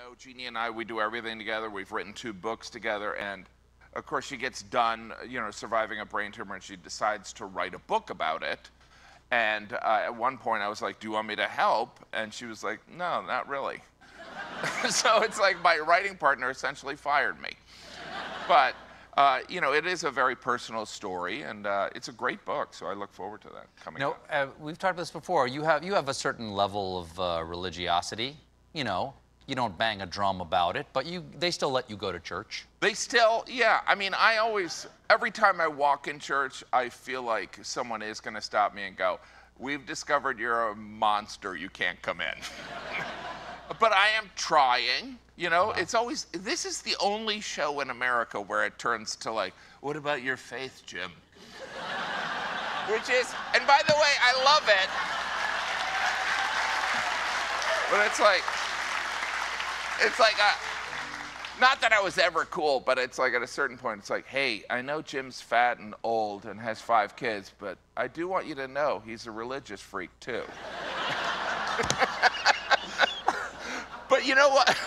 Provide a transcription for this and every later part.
know, Jeannie and I, we do everything together. We've written two books together, and of course, she gets done, you know, surviving a brain tumor, and she decides to write a book about it. And uh, at one point, I was like, "Do you want me to help?" And she was like, "No, not really." so it's like my writing partner essentially fired me. But uh, you know, it is a very personal story, and uh, it's a great book. So I look forward to that coming. Out. uh, we've talked about this before. You have you have a certain level of uh, religiosity. You know, you don't bang a drum about it, but you they still let you go to church. They still, yeah. I mean, I always, every time I walk in church, I feel like someone is going to stop me and go, "We've discovered you're a monster. You can't come in." but I am trying. You know, it's always, this is the only show in America where it turns to like, what about your faith, Jim? Which is, and by the way, I love it. But it's like, it's like, a, not that I was ever cool, but it's like at a certain point, it's like, hey, I know Jim's fat and old and has five kids, but I do want you to know he's a religious freak too. But you know what?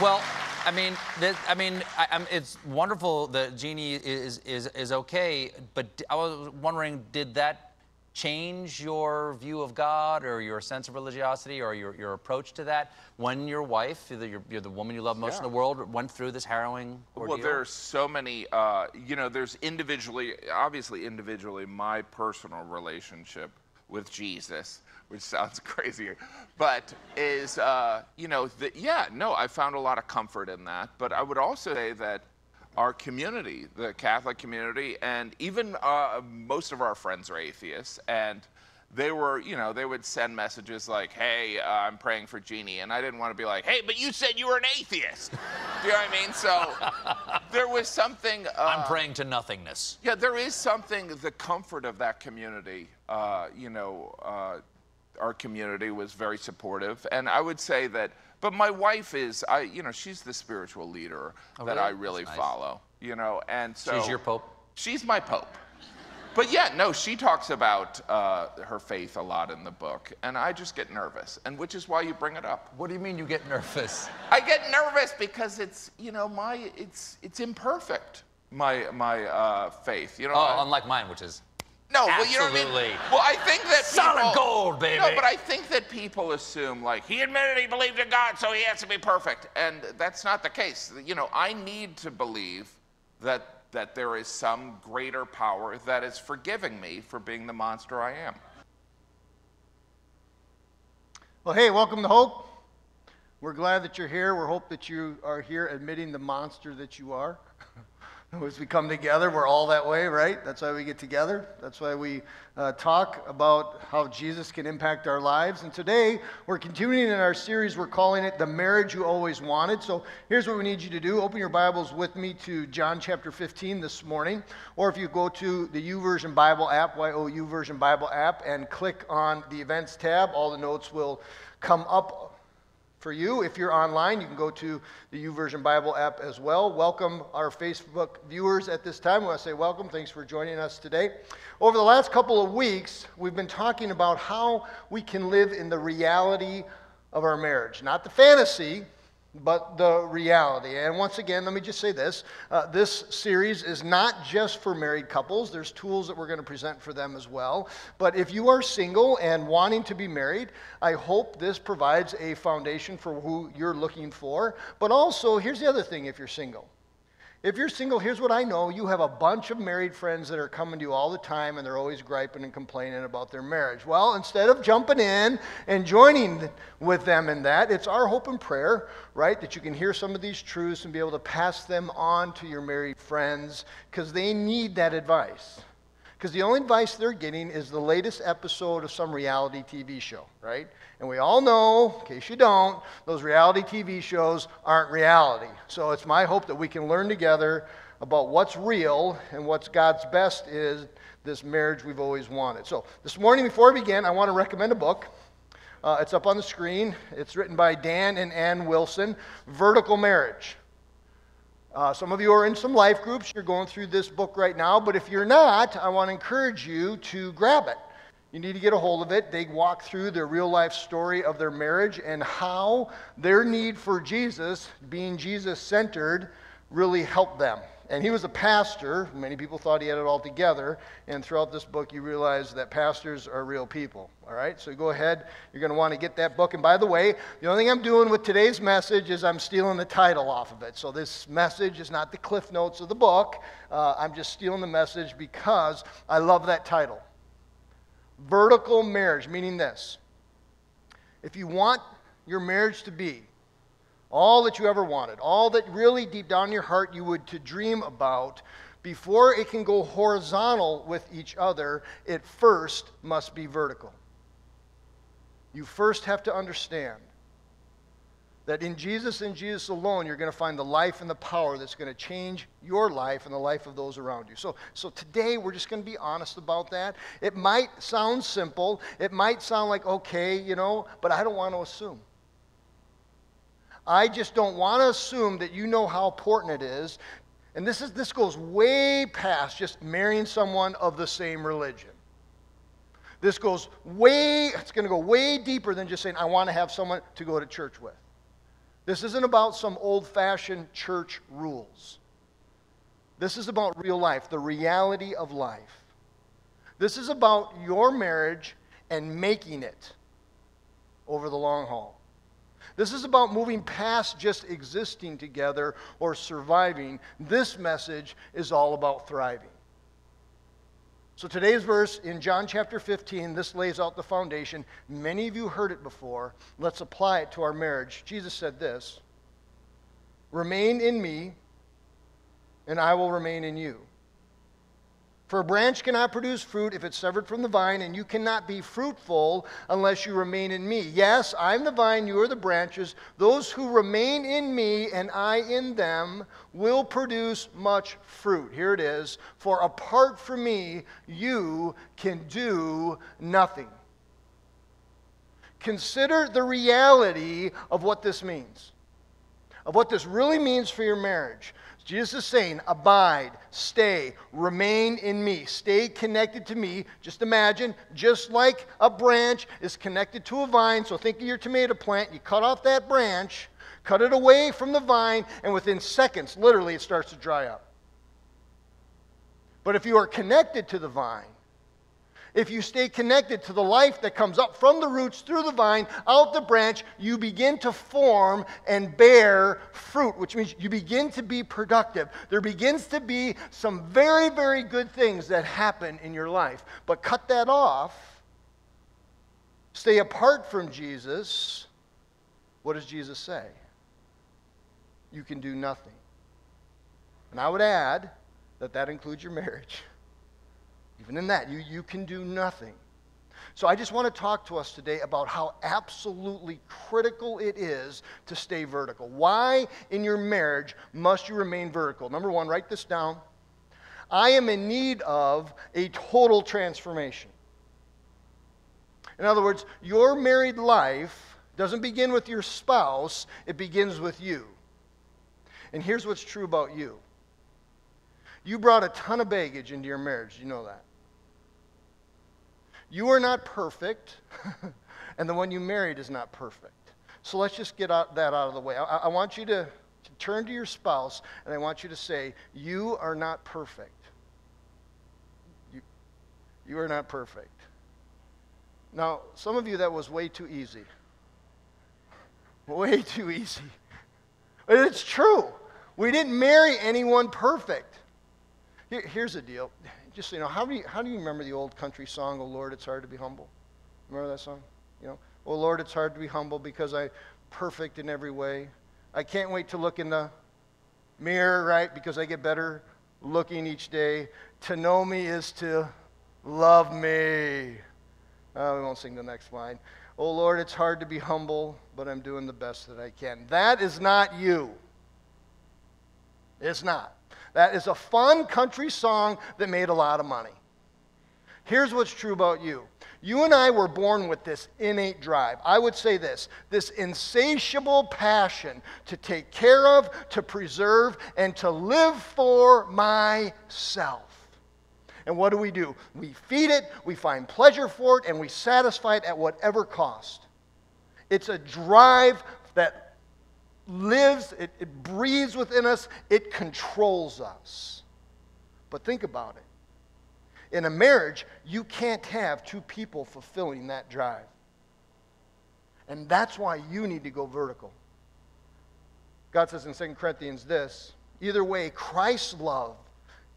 Well, I mean, th- I mean, I, it's wonderful that Jeannie is, is is okay. But I was wondering, did that change your view of God or your sense of religiosity or your, your approach to that when your wife, either you're, you're the woman you love most in the world, went through this harrowing ordeal? Well, are so many, uh, you know, there's individually, obviously, individually, my personal relationship with Jesus, which sounds crazy, but is, uh, you know, the, yeah, no, I found a lot of comfort in that. But I would also say that our community, the Catholic community, and even uh, most of our friends are atheists, and they were, you know, they would send messages like, "Hey, uh, I'm praying for Jeannie," and I didn't want to be like, "Hey, but you said you were an atheist." Do you know what I mean? So there was something. Uh, I'm praying to nothingness. yeah, there is something, the comfort of that community. Uh, you know, uh, our community was very supportive. And I would say that, but my wife is, I, you know, she's the spiritual leader that really? I really nice. follow, you know, and so. She's your pope. She's my pope. But yeah, no, she talks about uh, her faith a lot in the book, and I just get nervous, and which is why you bring it up. What do you mean you get nervous? I get nervous because it's, you know, my, it's, it's imperfect. My, my uh, faith, you know. Oh, I- unlike mine, which is no, well, you know what I mean? Absolutely. Well, I think that Solid people, gold, baby. No, but I think that people assume like he admitted he believed in God, so he has to be perfect, and that's not the case. You know, I need to believe that that there is some greater power that is forgiving me for being the monster I am. Well, hey, welcome to Hope. We're glad that you're here. We hope that you are here admitting the monster that you are. As we come together, we're all that way, right? That's why we get together. That's why we uh, talk about how Jesus can impact our lives. And today, we're continuing in our series. We're calling it The Marriage You Always Wanted. So here's what we need you to do open your Bibles with me to John chapter 15 this morning. Or if you go to the YouVersion Bible app, Y O U Version Bible app, and click on the events tab, all the notes will come up for you. If you're online, you can go to the YouVersion Bible app as well. Welcome our Facebook viewers at this time. I want to say welcome. Thanks for joining us today. Over the last couple of weeks, we've been talking about how we can live in the reality of our marriage, not the fantasy. But the reality. And once again, let me just say this uh, this series is not just for married couples. There's tools that we're going to present for them as well. But if you are single and wanting to be married, I hope this provides a foundation for who you're looking for. But also, here's the other thing if you're single. If you're single, here's what I know. You have a bunch of married friends that are coming to you all the time and they're always griping and complaining about their marriage. Well, instead of jumping in and joining with them in that, it's our hope and prayer, right, that you can hear some of these truths and be able to pass them on to your married friends because they need that advice. Because the only advice they're getting is the latest episode of some reality TV show, right? And we all know, in case you don't, those reality TV shows aren't reality. So it's my hope that we can learn together about what's real and what's God's best is this marriage we've always wanted. So this morning, before we begin, I want to recommend a book. Uh, it's up on the screen. It's written by Dave and Ann Wilson Vertical Marriage. Uh, some of you are in some life groups. You're going through this book right now. But if you're not, I want to encourage you to grab it. You need to get a hold of it. They walk through their real life story of their marriage and how their need for Jesus, being Jesus centered, really helped them. And he was a pastor. Many people thought he had it all together. And throughout this book, you realize that pastors are real people. All right? So go ahead. You're going to want to get that book. And by the way, the only thing I'm doing with today's message is I'm stealing the title off of it. So this message is not the cliff notes of the book. Uh, I'm just stealing the message because I love that title. Vertical marriage, meaning this. If you want your marriage to be all that you ever wanted, all that really deep down in your heart you would to dream about, before it can go horizontal with each other, it first must be vertical. You first have to understand that in Jesus and Jesus alone, you're going to find the life and the power that's going to change your life and the life of those around you. So, so today, we're just going to be honest about that. It might sound simple, it might sound like, okay, you know, but I don't want to assume. I just don't want to assume that you know how important it is. And this, is, this goes way past just marrying someone of the same religion. This goes way, it's going to go way deeper than just saying, I want to have someone to go to church with. This isn't about some old fashioned church rules. This is about real life, the reality of life. This is about your marriage and making it over the long haul. This is about moving past just existing together or surviving. This message is all about thriving. So today's verse in John chapter 15, this lays out the foundation. Many of you heard it before. Let's apply it to our marriage. Jesus said this Remain in me, and I will remain in you. For a branch cannot produce fruit if it's severed from the vine, and you cannot be fruitful unless you remain in me. Yes, I'm the vine, you are the branches. Those who remain in me and I in them will produce much fruit. Here it is. For apart from me, you can do nothing. Consider the reality of what this means, of what this really means for your marriage. Jesus is saying, abide, stay, remain in me, stay connected to me. Just imagine, just like a branch is connected to a vine. So think of your tomato plant. You cut off that branch, cut it away from the vine, and within seconds, literally, it starts to dry up. But if you are connected to the vine, if you stay connected to the life that comes up from the roots through the vine, out the branch, you begin to form and bear fruit, which means you begin to be productive. There begins to be some very, very good things that happen in your life. But cut that off, stay apart from Jesus. What does Jesus say? You can do nothing. And I would add that that includes your marriage. Even in that, you, you can do nothing. So I just want to talk to us today about how absolutely critical it is to stay vertical. Why in your marriage must you remain vertical? Number one, write this down. I am in need of a total transformation. In other words, your married life doesn't begin with your spouse, it begins with you. And here's what's true about you you brought a ton of baggage into your marriage. You know that. You are not perfect, and the one you married is not perfect. So let's just get out, that out of the way. I, I want you to, to turn to your spouse, and I want you to say, You are not perfect. You, you are not perfect. Now, some of you, that was way too easy. Way too easy. But it's true. We didn't marry anyone perfect. Here, here's the deal just you know, how do you, how do you remember the old country song, Oh Lord, it's hard to be humble? Remember that song? You know, Oh Lord, it's hard to be humble because I'm perfect in every way. I can't wait to look in the mirror, right? Because I get better looking each day. To know me is to love me. Oh, we won't sing the next line. Oh Lord, it's hard to be humble, but I'm doing the best that I can. That is not you. It's not. That is a fun country song that made a lot of money. Here's what's true about you. You and I were born with this innate drive. I would say this this insatiable passion to take care of, to preserve, and to live for myself. And what do we do? We feed it, we find pleasure for it, and we satisfy it at whatever cost. It's a drive that lives, it, it breathes within us, it controls us. But think about it. In a marriage, you can't have two people fulfilling that drive. And that's why you need to go vertical. God says in 2 Corinthians this either way, Christ's love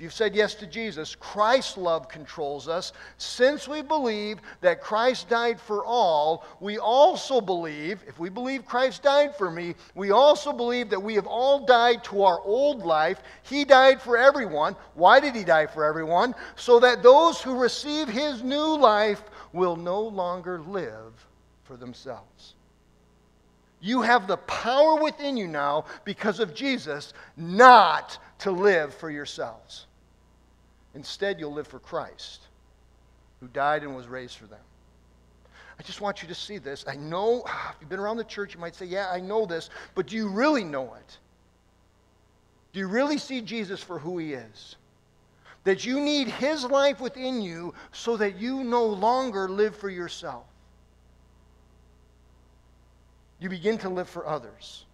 you've said yes to Jesus, Christ's love controls us. Since we believe that Christ died for all, we also believe, if we believe Christ died for me, we also believe that we have all died to our old life. He died for everyone. Why did he die for everyone? So that those who receive his new life will no longer live for themselves. You have the power within you now because of Jesus not to live for yourselves. Instead, you'll live for Christ, who died and was raised for them. I just want you to see this. I know, if you've been around the church, you might say, Yeah, I know this, but do you really know it? Do you really see Jesus for who he is? That you need his life within you so that you no longer live for yourself. You begin to live for others.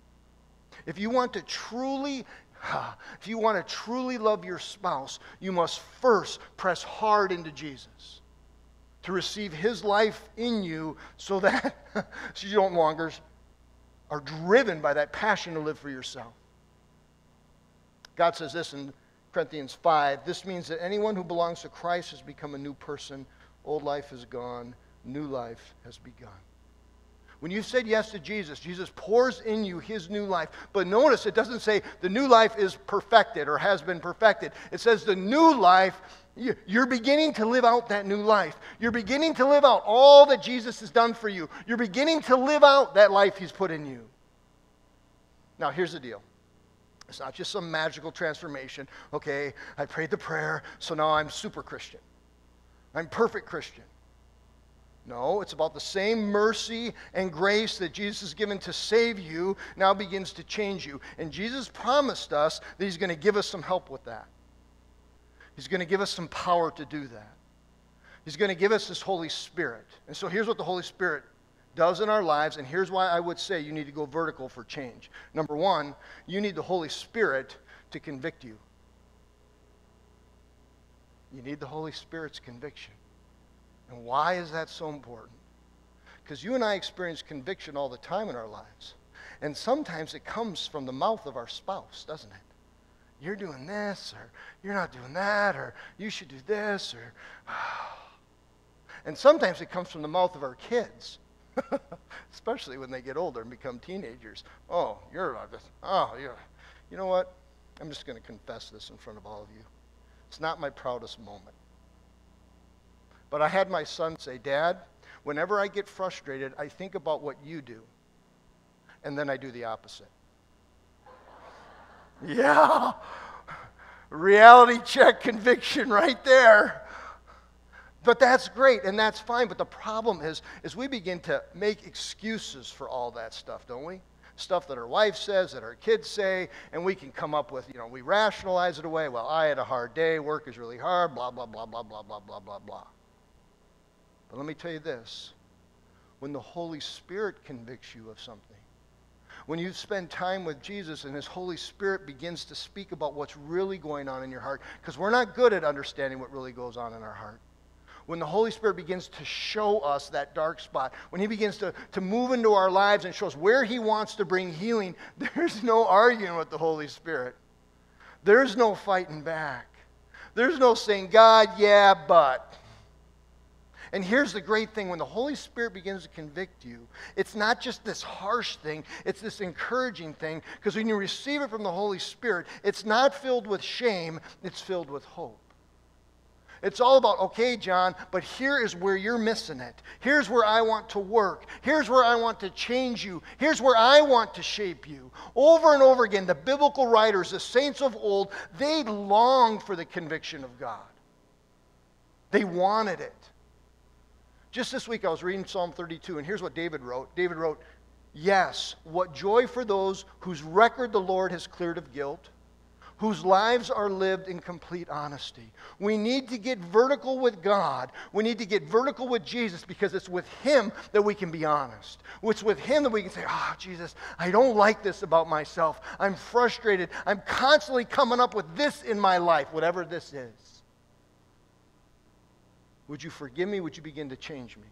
If you want to truly if you want to truly love your spouse, you must first press hard into Jesus to receive his life in you so that you don't longer are driven by that passion to live for yourself. God says this in Corinthians 5 this means that anyone who belongs to Christ has become a new person. Old life is gone, new life has begun. When you said yes to Jesus, Jesus pours in you his new life. But notice it doesn't say the new life is perfected or has been perfected. It says the new life, you're beginning to live out that new life. You're beginning to live out all that Jesus has done for you. You're beginning to live out that life he's put in you. Now, here's the deal. It's not just some magical transformation. Okay, I prayed the prayer, so now I'm super Christian. I'm perfect Christian. No, it's about the same mercy and grace that Jesus has given to save you now begins to change you. And Jesus promised us that He's going to give us some help with that. He's going to give us some power to do that. He's going to give us His Holy Spirit. And so here's what the Holy Spirit does in our lives, and here's why I would say you need to go vertical for change. Number one, you need the Holy Spirit to convict you. You need the Holy Spirit's conviction. And why is that so important? Because you and I experience conviction all the time in our lives. And sometimes it comes from the mouth of our spouse, doesn't it? You're doing this, or you're not doing that, or you should do this, or. and sometimes it comes from the mouth of our kids, especially when they get older and become teenagers. Oh, you're about this. Oh, you're. You know what? I'm just going to confess this in front of all of you. It's not my proudest moment. But I had my son say, Dad, whenever I get frustrated, I think about what you do, and then I do the opposite. yeah. Reality check conviction right there. But that's great and that's fine. But the problem is, is we begin to make excuses for all that stuff, don't we? Stuff that our wife says, that our kids say, and we can come up with, you know, we rationalize it away. Well, I had a hard day, work is really hard, blah, blah, blah, blah, blah, blah, blah, blah, blah. But let me tell you this when the Holy Spirit convicts you of something, when you spend time with Jesus and His Holy Spirit begins to speak about what's really going on in your heart, because we're not good at understanding what really goes on in our heart. When the Holy Spirit begins to show us that dark spot, when He begins to, to move into our lives and show us where He wants to bring healing, there's no arguing with the Holy Spirit. There's no fighting back. There's no saying, God, yeah, but. And here's the great thing when the Holy Spirit begins to convict you, it's not just this harsh thing, it's this encouraging thing. Because when you receive it from the Holy Spirit, it's not filled with shame, it's filled with hope. It's all about, okay, John, but here is where you're missing it. Here's where I want to work. Here's where I want to change you. Here's where I want to shape you. Over and over again, the biblical writers, the saints of old, they longed for the conviction of God. They wanted it. Just this week, I was reading Psalm 32, and here's what David wrote David wrote, Yes, what joy for those whose record the Lord has cleared of guilt, whose lives are lived in complete honesty. We need to get vertical with God. We need to get vertical with Jesus because it's with Him that we can be honest. It's with Him that we can say, Oh, Jesus, I don't like this about myself. I'm frustrated. I'm constantly coming up with this in my life, whatever this is. Would you forgive me? Would you begin to change me?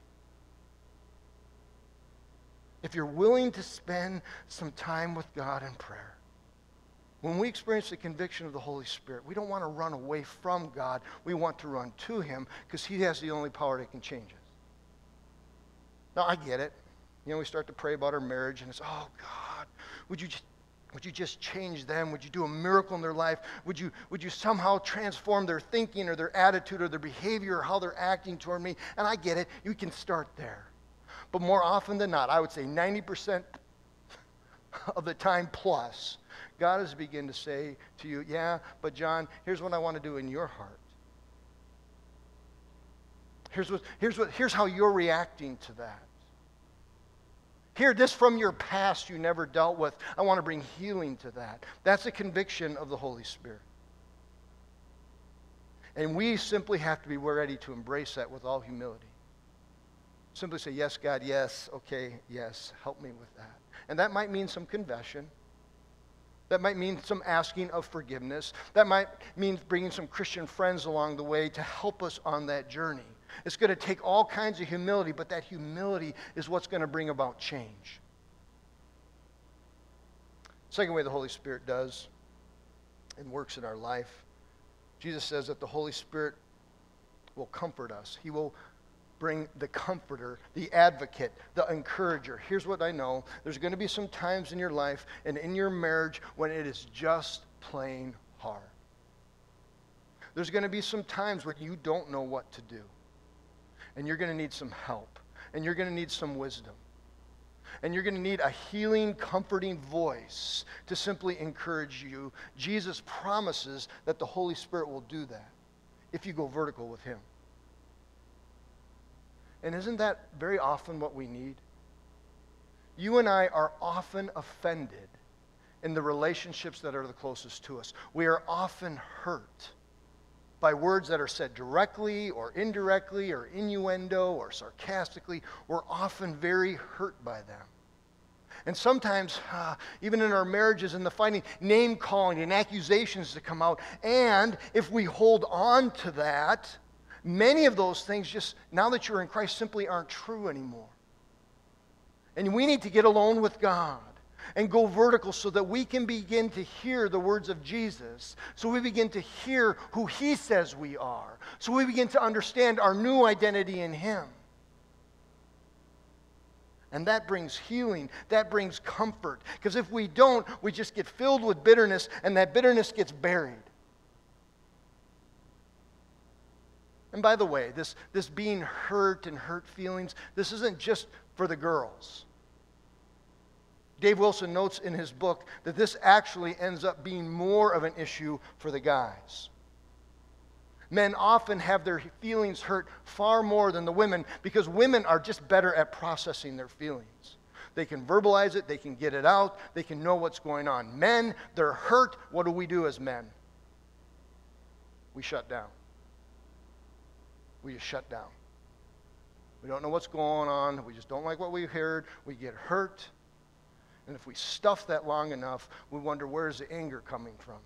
If you're willing to spend some time with God in prayer, when we experience the conviction of the Holy Spirit, we don't want to run away from God. We want to run to Him because He has the only power that can change us. Now, I get it. You know, we start to pray about our marriage, and it's, oh, God, would you just. Would you just change them? Would you do a miracle in their life? Would you, would you somehow transform their thinking or their attitude or their behavior or how they're acting toward me? And I get it. You can start there. But more often than not, I would say 90% of the time plus, God has begun to say to you, Yeah, but John, here's what I want to do in your heart. Here's, what, here's, what, here's how you're reacting to that. Here, this from your past you never dealt with. I want to bring healing to that. That's a conviction of the Holy Spirit. And we simply have to be ready to embrace that with all humility. Simply say, Yes, God, yes, okay, yes, help me with that. And that might mean some confession. That might mean some asking of forgiveness. That might mean bringing some Christian friends along the way to help us on that journey. It's going to take all kinds of humility, but that humility is what's going to bring about change. Second way the Holy Spirit does and works in our life, Jesus says that the Holy Spirit will comfort us. He will bring the comforter, the advocate, the encourager. Here's what I know there's going to be some times in your life and in your marriage when it is just plain hard. There's going to be some times when you don't know what to do. And you're going to need some help. And you're going to need some wisdom. And you're going to need a healing, comforting voice to simply encourage you. Jesus promises that the Holy Spirit will do that if you go vertical with Him. And isn't that very often what we need? You and I are often offended in the relationships that are the closest to us. We are often hurt by words that are said directly or indirectly or innuendo or sarcastically. We're often very hurt by them. And sometimes, uh, even in our marriages and the fighting, name calling and accusations to come out. And if we hold on to that, Many of those things, just now that you're in Christ, simply aren't true anymore. And we need to get alone with God and go vertical so that we can begin to hear the words of Jesus. So we begin to hear who He says we are. So we begin to understand our new identity in Him. And that brings healing. That brings comfort. Because if we don't, we just get filled with bitterness, and that bitterness gets buried. And by the way, this, this being hurt and hurt feelings, this isn't just for the girls. Dave Wilson notes in his book that this actually ends up being more of an issue for the guys. Men often have their feelings hurt far more than the women because women are just better at processing their feelings. They can verbalize it, they can get it out, they can know what's going on. Men, they're hurt. What do we do as men? We shut down we just shut down. We don't know what's going on. We just don't like what we heard. We get hurt. And if we stuff that long enough, we wonder where's the anger coming from.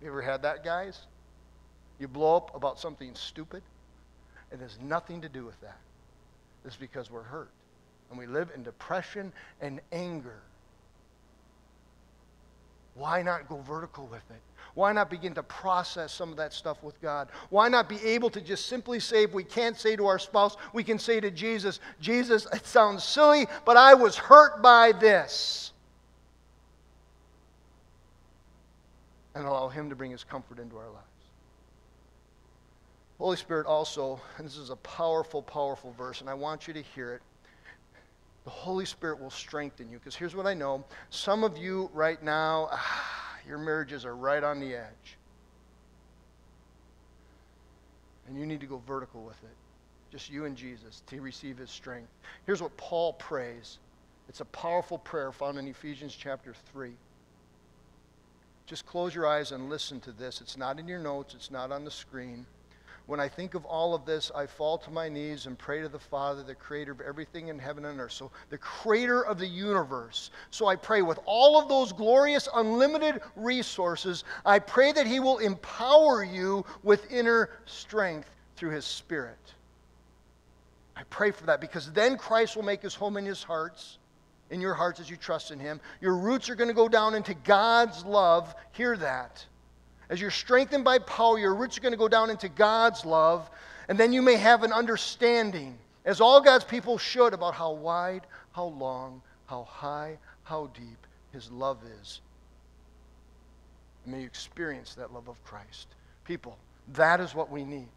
You ever had that, guys? You blow up about something stupid, and it has nothing to do with that. It's because we're hurt. And we live in depression and anger. Why not go vertical with it? Why not begin to process some of that stuff with God? Why not be able to just simply say, if we can't say to our spouse, we can say to Jesus, Jesus, it sounds silly, but I was hurt by this. And allow Him to bring His comfort into our lives. Holy Spirit also, and this is a powerful, powerful verse, and I want you to hear it. The Holy Spirit will strengthen you. Because here's what I know some of you right now, ah, your marriages are right on the edge. And you need to go vertical with it. Just you and Jesus to receive his strength. Here's what Paul prays it's a powerful prayer found in Ephesians chapter 3. just close your eyes and listen to this. It's not in your notes, it's not on the screen. When I think of all of this, I fall to my knees and pray to the Father, the creator of everything in heaven and earth. So, the creator of the universe. So, I pray with all of those glorious, unlimited resources, I pray that He will empower you with inner strength through His Spirit. I pray for that because then Christ will make His home in His hearts in your hearts as you trust in Him. Your roots are going to go down into God's love. Hear that. As you're strengthened by power, your roots are going to go down into God's love. And then you may have an understanding, as all God's people should, about how wide, how long, how high, how deep His love is. And may you experience that love of Christ. People, that is what we need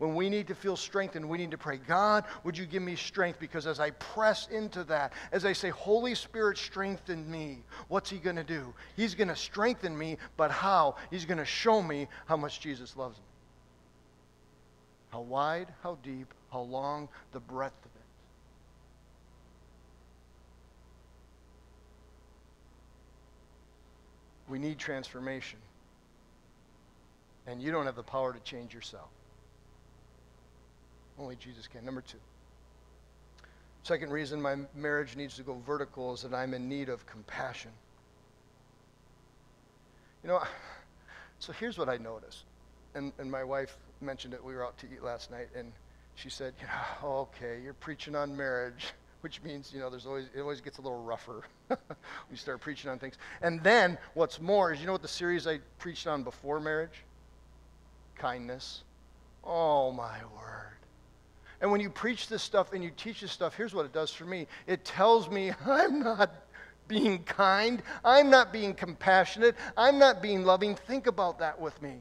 when we need to feel strengthened, we need to pray, God, would you give me strength? Because as I press into that, as I say, Holy Spirit, strengthen me, what's He going to do? He's going to strengthen me, but how? He's going to show me how much Jesus loves me. How wide, how deep, how long, the breadth of it. We need transformation. And you don't have the power to change yourself. Only Jesus can. Number two. Second reason my marriage needs to go vertical is that I'm in need of compassion. You know, so here's what I noticed. And, and my wife mentioned it. We were out to eat last night, and she said, you know, okay, you're preaching on marriage, which means, you know, there's always, it always gets a little rougher when you start preaching on things. And then what's more is, you know what the series I preached on before marriage? Kindness. Oh, my word. And when you preach this stuff and you teach this stuff, here's what it does for me it tells me I'm not being kind, I'm not being compassionate, I'm not being loving. Think about that with me.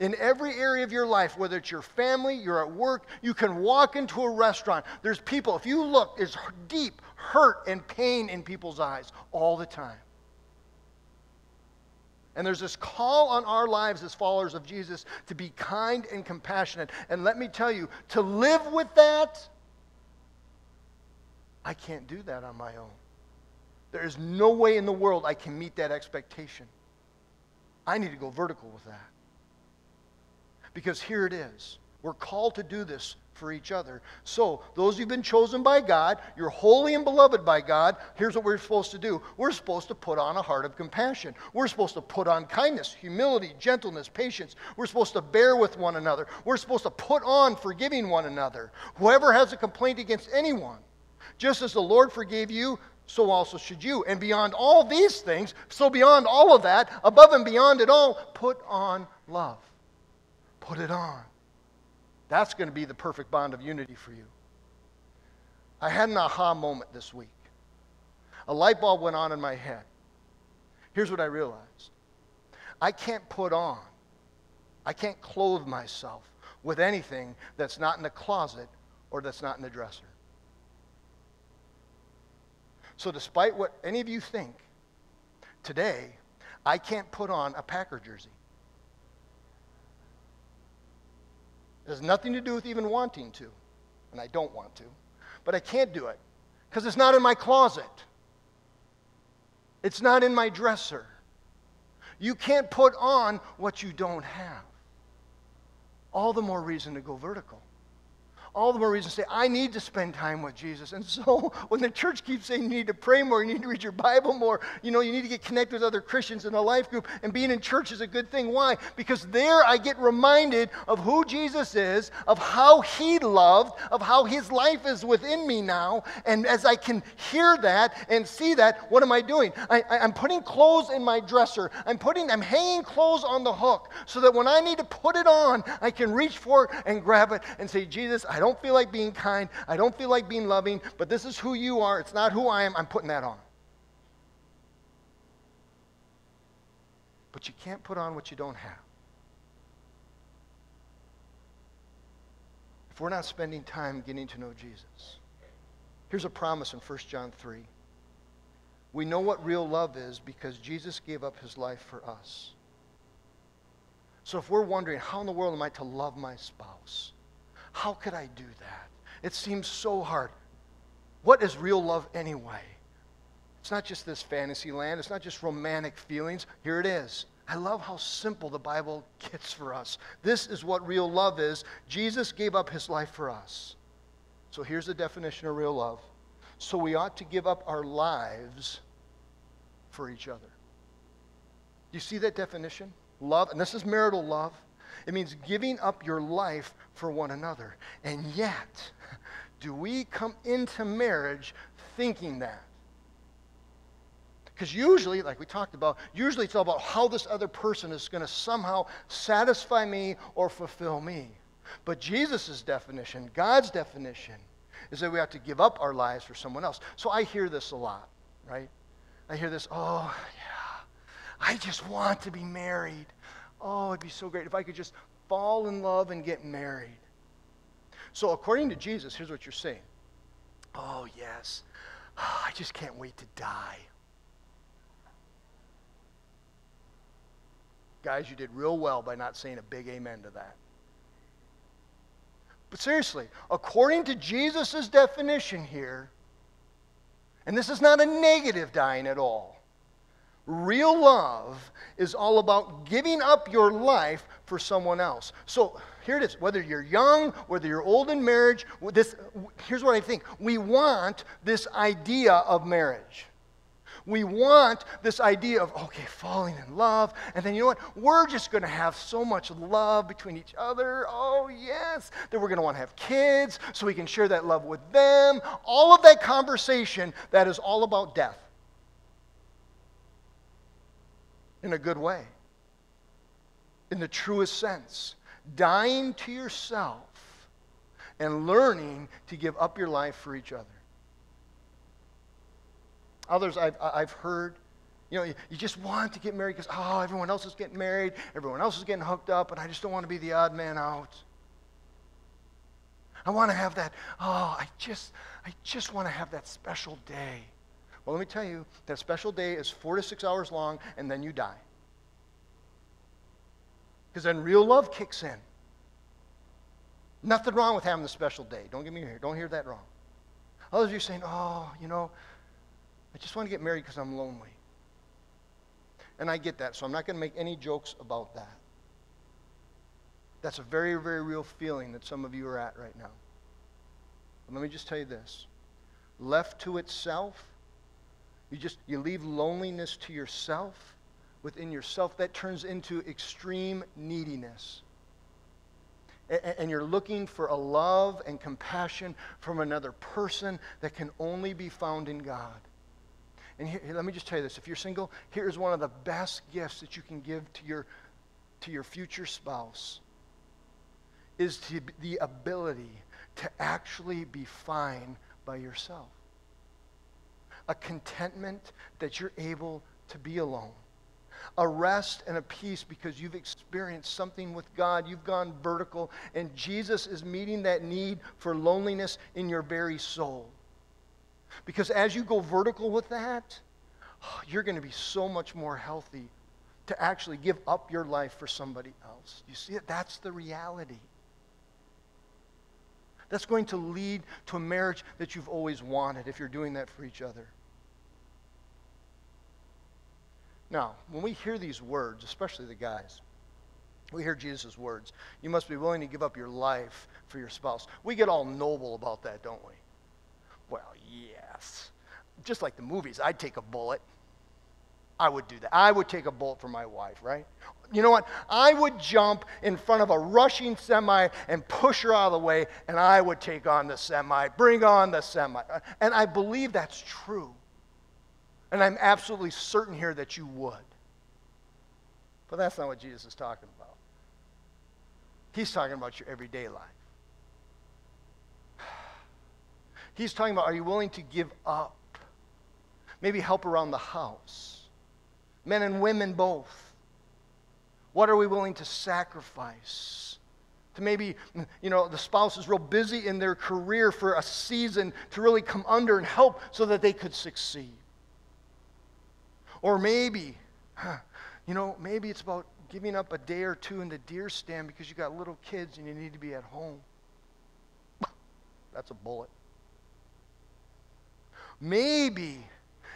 In every area of your life, whether it's your family, you're at work, you can walk into a restaurant. There's people, if you look, there's deep hurt and pain in people's eyes all the time. And there's this call on our lives as followers of Jesus to be kind and compassionate. And let me tell you, to live with that, I can't do that on my own. There is no way in the world I can meet that expectation. I need to go vertical with that. Because here it is. We're called to do this for each other. So, those who've been chosen by God, you're holy and beloved by God, here's what we're supposed to do. We're supposed to put on a heart of compassion. We're supposed to put on kindness, humility, gentleness, patience. We're supposed to bear with one another. We're supposed to put on forgiving one another. Whoever has a complaint against anyone, just as the Lord forgave you, so also should you. And beyond all these things, so beyond all of that, above and beyond it all, put on love. Put it on. That's going to be the perfect bond of unity for you. I had an aha moment this week. A light bulb went on in my head. Here's what I realized I can't put on, I can't clothe myself with anything that's not in the closet or that's not in the dresser. So, despite what any of you think, today, I can't put on a Packer jersey. Has nothing to do with even wanting to, and I don't want to, but I can't do it because it's not in my closet. It's not in my dresser. You can't put on what you don't have. All the more reason to go vertical all the more reason to say, I need to spend time with Jesus. And so when the church keeps saying you need to pray more, you need to read your Bible more, you know, you need to get connected with other Christians in a life group, and being in church is a good thing. Why? Because there I get reminded of who Jesus is, of how he loved, of how his life is within me now. And as I can hear that and see that, what am I doing? I, am putting clothes in my dresser. I'm putting, I'm hanging clothes on the hook so that when I need to put it on, I can reach for it and grab it and say, Jesus, I don't feel like being kind. I don't feel like being loving, but this is who you are. It's not who I am. I'm putting that on. But you can't put on what you don't have. If we're not spending time getting to know Jesus, here's a promise in 1 John 3. We know what real love is because Jesus gave up his life for us. So if we're wondering, how in the world am I to love my spouse? How could I do that? It seems so hard. What is real love anyway? It's not just this fantasy land, it's not just romantic feelings. Here it is. I love how simple the Bible gets for us. This is what real love is. Jesus gave up his life for us. So here's the definition of real love. So we ought to give up our lives for each other. You see that definition? Love, and this is marital love. It means giving up your life for one another. And yet, do we come into marriage thinking that? Because usually, like we talked about, usually it's all about how this other person is going to somehow satisfy me or fulfill me. But Jesus' definition, God's definition, is that we have to give up our lives for someone else. So I hear this a lot, right? I hear this, oh, yeah, I just want to be married. Oh, it'd be so great if I could just fall in love and get married. So, according to Jesus, here's what you're saying Oh, yes, I just can't wait to die. Guys, you did real well by not saying a big amen to that. But seriously, according to Jesus' definition here, and this is not a negative dying at all, real love is all about giving up your life for someone else. So here it is whether you're young, whether you're old in marriage, this, here's what I think. We want this idea of marriage. We want this idea of, okay, falling in love. And then you know what? We're just going to have so much love between each other. Oh, yes. That we're going to want to have kids so we can share that love with them. All of that conversation that is all about death in a good way, in the truest sense. Dying to yourself and learning to give up your life for each other. Others I've, I've heard, you know, you, just want to get married because, oh, everyone else is getting married, everyone else is getting hooked up, and I just don't want to be the odd man out. I want to have that, oh, I just, I just want to have that special day. Well, let me tell you, that special day is four to six hours long, and then you die. Because then real love kicks in. Nothing wrong with having the special day. Don't get me here. Don't hear that wrong. Others of you are saying, oh, you know, I just want to get married because I'm lonely. And I get that, so I'm not going to make any jokes about that. That's a very, very real feeling that some of you are at right now. But let me just tell you this. Left to itself, you just you leave loneliness to yourself within yourself that turns into extreme neediness and you're looking for a love and compassion from another person that can only be found in God. And here, let me just tell you this if you're single, here's one of the best gifts that you can give to your, to your future spouse is to, the ability to actually be fine by yourself. A contentment that you're able to be alone. A rest and a peace because you've experienced something with God. You've gone vertical, and Jesus is meeting that need for loneliness in your very soul. Because as you go vertical with that, you're going to be so much more healthy to actually give up your life for somebody else. You see it? That's the reality. That's going to lead to a marriage that you've always wanted if you're doing that for each other. Now, when we hear these words, especially the guys, we hear Jesus' words, you must be willing to give up your life for your spouse. We get all noble about that, don't we? Well, yes. Just like the movies, I'd take a bullet. I would do that. I would take a bullet for my wife, right? You know what? I would jump in front of a rushing semi and push her out of the way, and I would take on the semi. Bring on the semi. And I believe that's true. And I'm absolutely certain here that you would. But that's not what Jesus is talking about. He's talking about your everyday life. He's talking about are you willing to give up? Maybe help around the house. Men and women both. What are we willing to sacrifice? To maybe, you know, the spouse is real busy in their career for a season to really come under and help so that they could succeed. Or maybe, you know, maybe it's about giving up a day or two in the deer stand because you got little kids and you need to be at home. That's a bullet. Maybe,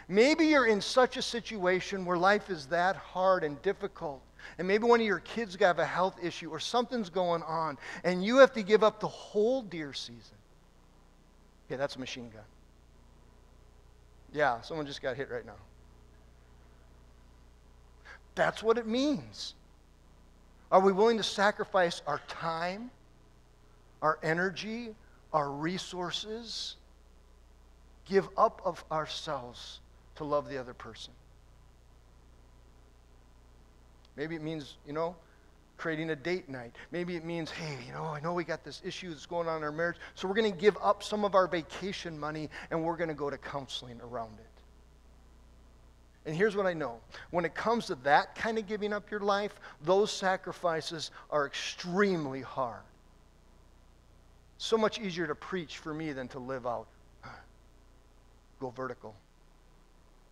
Maybe you're in such a situation where life is that hard and difficult. And maybe one of your kids have a health issue or something's going on, and you have to give up the whole deer season. Okay, that's a machine gun. Yeah, someone just got hit right now. That's what it means. Are we willing to sacrifice our time, our energy, our resources, give up of ourselves to love the other person? Maybe it means, you know, creating a date night. Maybe it means, hey, you know, I know we got this issue that's going on in our marriage, so we're going to give up some of our vacation money and we're going to go to counseling around it. And here's what I know when it comes to that kind of giving up your life, those sacrifices are extremely hard. So much easier to preach for me than to live out. Go vertical.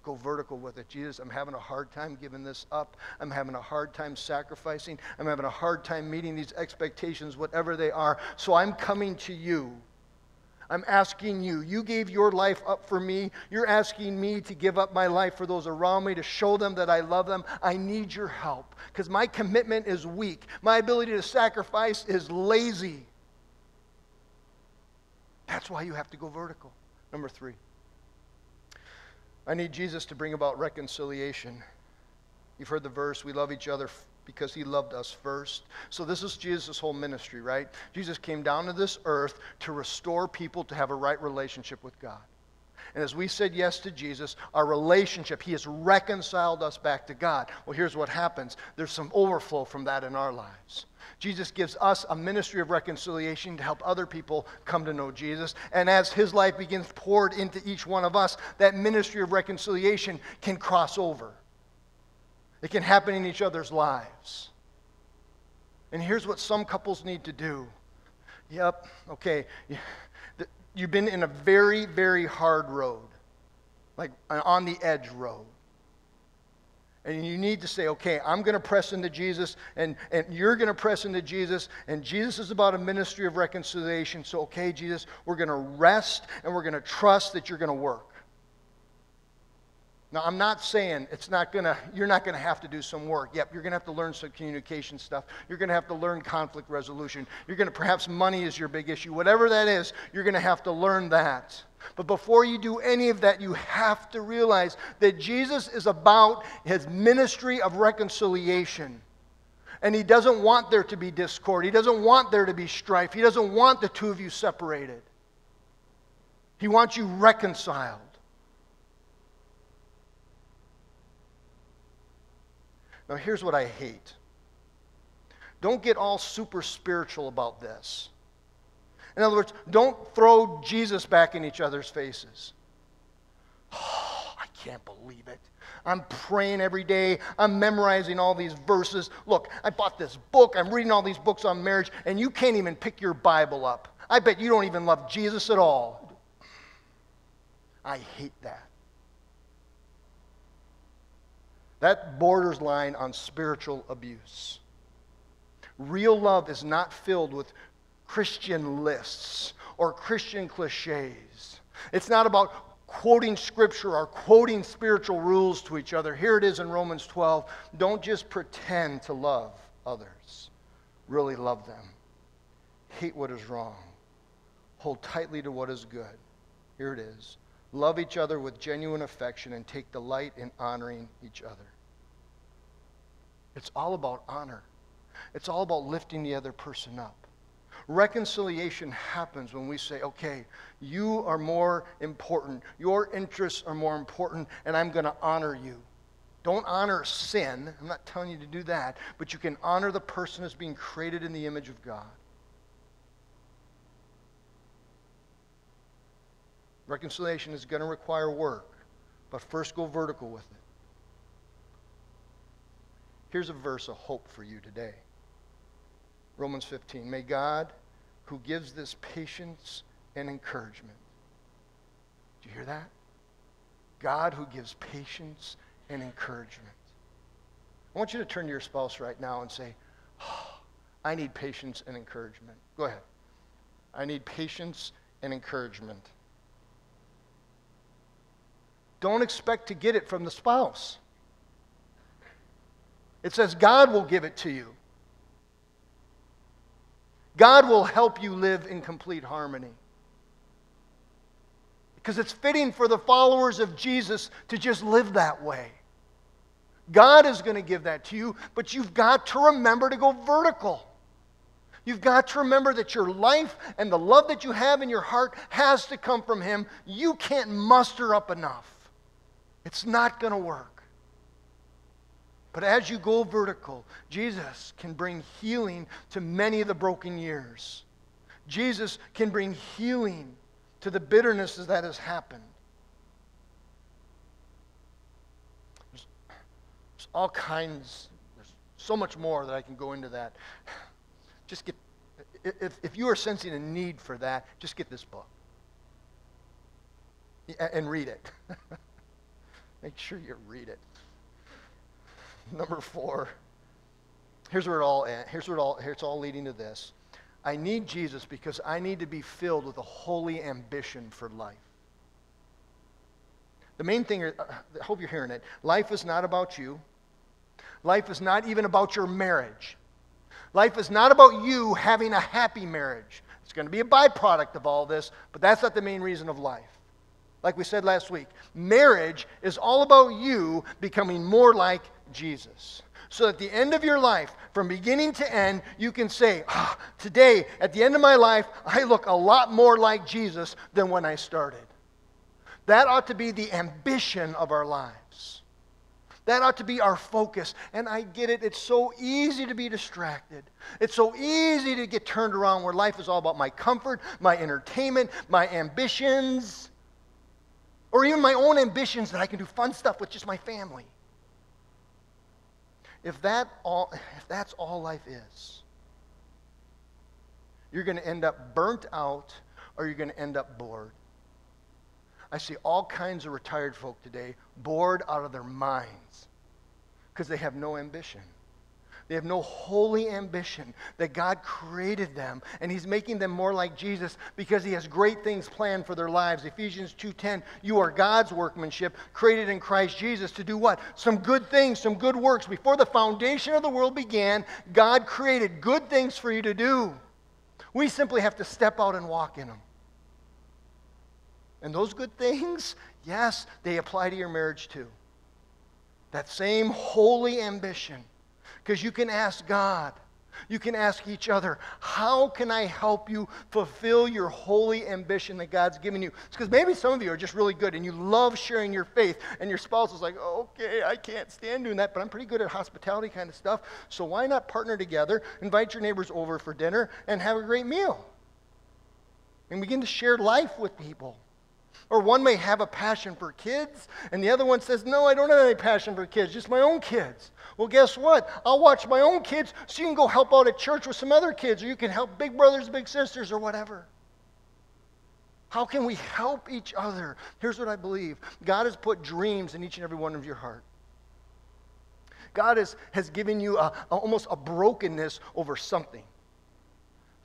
Go vertical with it. Jesus, I'm having a hard time giving this up. I'm having a hard time sacrificing. I'm having a hard time meeting these expectations, whatever they are. So I'm coming to you I'm asking you. You gave your life up for me. You're asking me to give up my life for those around me, to show them that I love them. I need your help because my commitment is weak. My ability to sacrifice is lazy. That's why you have to go vertical. Number three, I need Jesus to bring about reconciliation. You've heard the verse, we love each other because he loved us first. So, this is Jesus' whole ministry, right? Jesus came down to this earth to restore people to have a right relationship with God. And as we said yes to Jesus, our relationship, He has reconciled us back to God. Well, here's what happens there's some overflow from that in our lives. Jesus gives us a ministry of reconciliation to help other people come to know Jesus. And as His life begins poured into each one of us, that ministry of reconciliation can cross over. It can happen in each other's lives. And here's what some couples need to do. Yep, okay. You've been in a very, very hard road, like on the edge road. And you need to say, okay, I'm going to press into Jesus, and, and you're going to press into Jesus, and Jesus is about a ministry of reconciliation. So, okay, Jesus, we're going to rest and we're going to trust that you're going to work. Now, I'm not saying it's not gonna, you're not going to have to do some work. Yep, you're going to have to learn some communication stuff. You're going to have to learn conflict resolution. You're going to, perhaps money is your big issue. Whatever that is, you're going to have to learn that. But before you do any of that, you have to realize that Jesus is about his ministry of reconciliation. And he doesn't want there to be discord. He doesn't want there to be strife. He doesn't want the two of you separated. He wants you reconciled. Now, here's what I hate don't get all super spiritual about this. In other words, don't throw Jesus back in each other's faces. Oh, I can't believe it. I'm praying every day. I'm memorizing all these verses. Look, I bought this book. I'm reading all these books on marriage, and you can't even pick your Bible up. I bet you don't even love Jesus at all. I hate that. That borders line on spiritual abuse. Real love is not filled with Christian lists or Christian cliches. It's not about quoting scripture or quoting spiritual rules to each other. Here it is in Romans 12. Don't just pretend to love others, really love them. Hate what is wrong, hold tightly to what is good. Here it is. Love each other with genuine affection and take delight in honoring each other. It's all about honor, it's all about lifting the other person up. Reconciliation happens when we say, okay, you are more important, your interests are more important, and I'm going to honor you. Don't honor sin. I'm not telling you to do that, but you can honor the person as being created in the image of God. Reconciliation is going to require work, but first go vertical with it. Here's a verse of hope for you today Romans 15. May God, who gives this patience and encouragement, do you hear that? God who gives patience and encouragement. I want you to turn to your spouse right now and say, oh, I need patience and encouragement. Go ahead. I need patience and encouragement. don't expect to get it from the spouse. It says God will give it to you. God will help you live in complete harmony. Because it's fitting for the followers of Jesus to just live that way. God is going to give that to you, but you've got to remember to go vertical. You've got to remember that your life and the love that you have in your heart has to come from Him. You can't muster up enough. It's not going to work. But as you go vertical, Jesus can bring healing to many of the broken years. Jesus can bring healing to the bitterness that has happened. There's, there's all kinds, there's so much more that I can go into that. Just get, if, if you are sensing a need for that, just get this book and read it. Make sure you read it. Number four. Here's where it all here's where it all here's all leading to this. I need Jesus because I need to be filled with a holy ambition for life. The main thing, uh, I hope you're hearing it. Life is not about you. Life is not even about your marriage. Life is not about you having a happy marriage. It's going to be a byproduct of all this, but that's not the main reason of life. Like we said last week, marriage is all about you becoming more like Jesus. So at the end of your life, from beginning to end, you can say, ah, Today, at the end of my life, I look a lot more like Jesus than when I started. That ought to be the ambition of our lives. That ought to be our focus. And I get it, it's so easy to be distracted. It's so easy to get turned around where life is all about my comfort, my entertainment, my ambitions, or even my own ambitions that I can do fun stuff with just my family if, that all, if that's all life is, you're going to end up burnt out or you're going to end up bored. I see all kinds of retired folk today bored out of their minds because they have no ambition. They have no holy ambition that God created them and he's making them more like Jesus because he has great things planned for their lives. Ephesians 2:10, you are God's workmanship created in Christ Jesus to do what? Some good things, some good works. Before the foundation of the world began, God created good things for you to do. We simply have to step out and walk in them. And those good things, yes, they apply to your marriage too. That same holy ambition because you can ask God, you can ask each other, how can I help you fulfill your holy ambition that God's given you? Because maybe some of you are just really good and you love sharing your faith, and your spouse is like, okay, I can't stand doing that, but I'm pretty good at hospitality kind of stuff. So why not partner together, invite your neighbors over for dinner, and have a great meal? And begin to share life with people. Or one may have a passion for kids, and the other one says, No, I don't have any passion for kids, just my own kids. Well, guess what? I'll watch my own kids so you can go help out at church with some other kids, or you can help big brothers, big sisters, or whatever. How can we help each other? Here's what I believe God has put dreams in each and every one of your heart. God has, has given you a, a, almost a brokenness over something.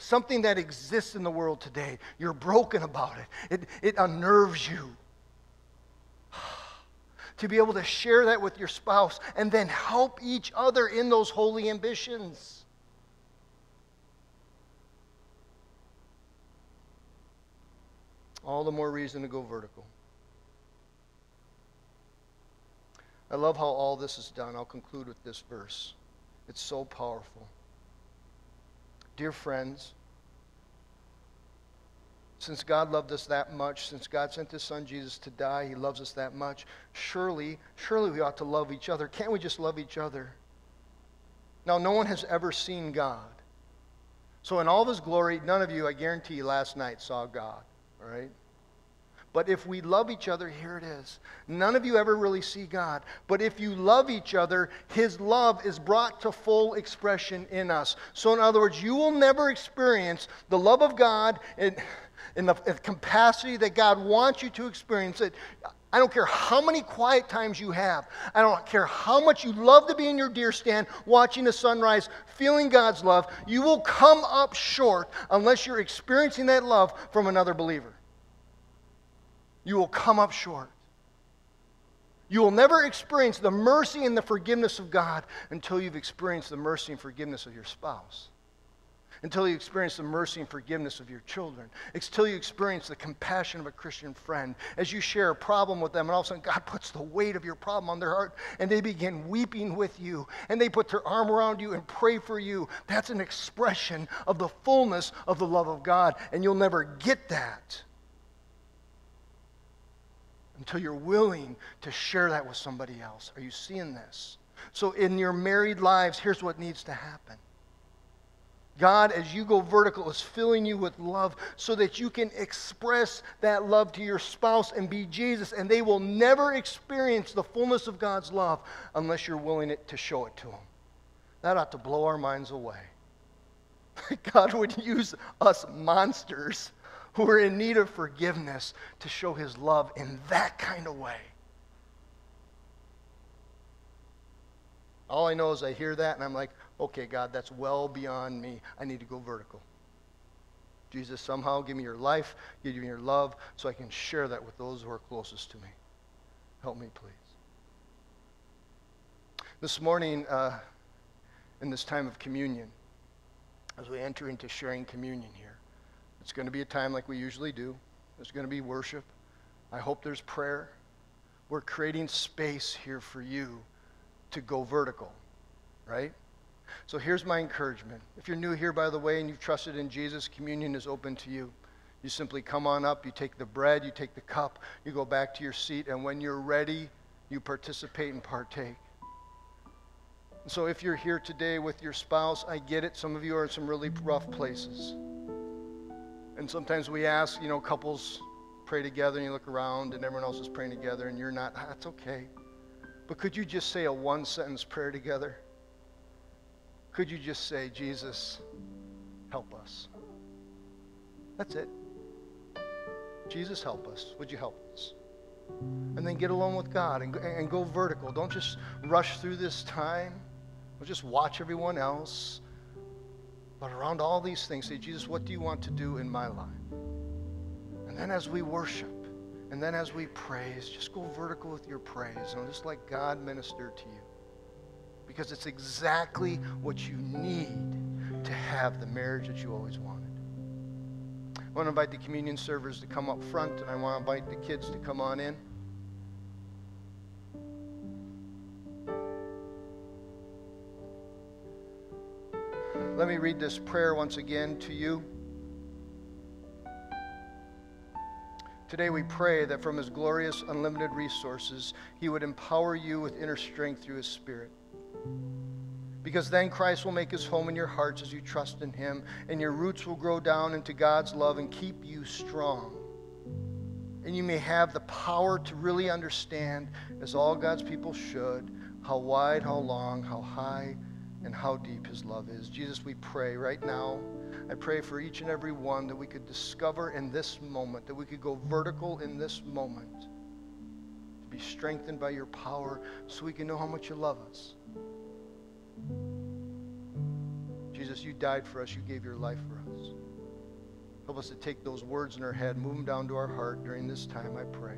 Something that exists in the world today. You're broken about it, it, it unnerves you to be able to share that with your spouse and then help each other in those holy ambitions. All the more reason to go vertical. I love how all this is done. I'll conclude with this verse. It's so powerful. Dear friends, since God loved us that much, since God sent his son Jesus to die, he loves us that much. Surely, surely we ought to love each other. Can't we just love each other? Now, no one has ever seen God. So, in all of his glory, none of you, I guarantee you, last night saw God, all right? But if we love each other, here it is. None of you ever really see God. But if you love each other, His love is brought to full expression in us. So, in other words, you will never experience the love of God. And, in the, in the capacity that God wants you to experience it. I don't care how many quiet times you have. I don't care how much you love to be in your deer stand watching the sunrise, feeling God's love. You will come up short unless you're experiencing that love from another believer. You will come up short. You will never experience the mercy and the forgiveness of God until you've experienced the mercy and forgiveness of your spouse. Until you experience the mercy and forgiveness of your children. Until you experience the compassion of a Christian friend. As you share a problem with them, and all of a sudden God puts the weight of your problem on their heart, and they begin weeping with you, and they put their arm around you and pray for you. That's an expression of the fullness of the love of God, and you'll never get that until you're willing to share that with somebody else. Are you seeing this? So, in your married lives, here's what needs to happen. God, as you go vertical, is filling you with love so that you can express that love to your spouse and be Jesus. And they will never experience the fullness of God's love unless you're willing to show it to them. That ought to blow our minds away. God would use us monsters who are in need of forgiveness to show his love in that kind of way. All I know is I hear that and I'm like, okay, God, that's well beyond me. I need to go vertical. Jesus, somehow give me your life, give me your love, so I can share that with those who are closest to me. Help me, please. This morning, uh, in this time of communion, as we enter into sharing communion here, it's going to be a time like we usually do. There's going to be worship. I hope there's prayer. We're creating space here for you to go vertical, right? So here's my encouragement. If you're new here, by the way, and you've trusted in Jesus, communion is open to you. You simply come on up, you take the bread, you take the cup, you go back to your seat, and when you're ready, you participate and partake. So if you're here today with your spouse, I get it. Some of you are in some really rough places. And sometimes we ask, you know, couples pray together and you look around and everyone else is praying together and you're not. Ah, that's okay. But could you just say a one sentence prayer together? Could you just say, Jesus, help us? That's it. Jesus, help us. Would you help us? And then get alone with God and, and go vertical. Don't just rush through this time. Don't just watch everyone else. But around all these things, say, Jesus, what do you want to do in my life? And then as we worship, and then as we praise, just go vertical with your praise and just let God minister to you. Because it's exactly what you need to have the marriage that you always wanted. I want to invite the communion servers to come up front, and I want to invite the kids to come on in. Read this prayer once again to you. Today we pray that from His glorious, unlimited resources, He would empower you with inner strength through His Spirit. Because then Christ will make His home in your hearts as you trust in Him, and your roots will grow down into God's love and keep you strong. And you may have the power to really understand, as all God's people should, how wide, how long, how high, and how deep his love is. Jesus, we pray right now. I pray for each and every one that we could discover in this moment, that we could go vertical in this moment, to be strengthened by your power so we can know how much you love us. Jesus, you died for us, you gave your life for us. Help us to take those words in our head, move them down to our heart during this time, I pray.